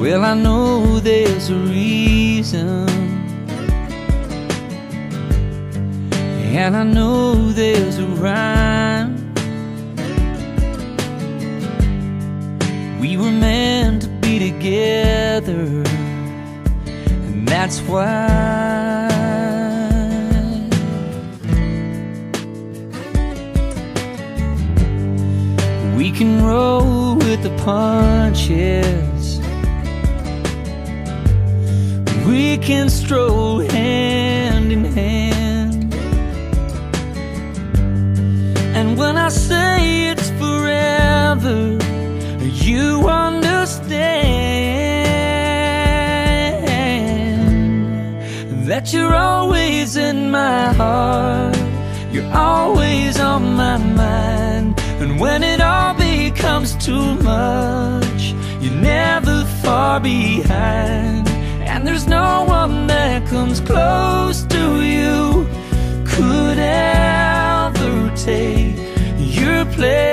Well, I know there's a reason. And I know there's a rhyme. We were meant to be together, and that's why. We can roll with the punches. We can stroll hand in hand. And when I say it's forever, you understand that you're always in my heart. You're always on my mind. And when it all becomes too much, you're never far behind. And there's no one that comes close to you, could ever take your place.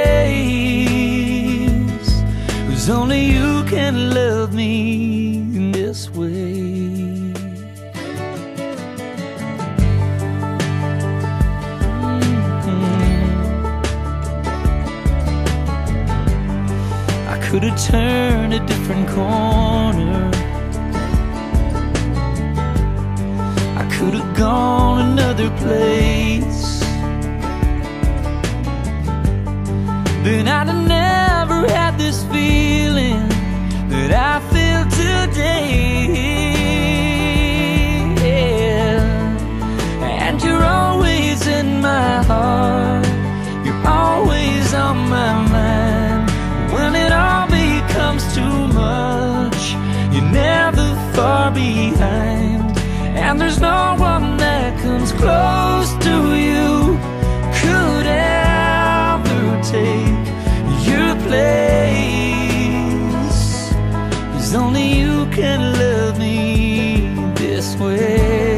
Cause only you can love me in this way. Mm-hmm. I could have turned a different corner. Could have gone another place. Then I'd have never had this feeling that I feel today. And you're always in my heart. You're always on my mind. When it all becomes too much, you're never far behind. And there's no one that comes close to you could ever take your place. Cause only you can love me this way.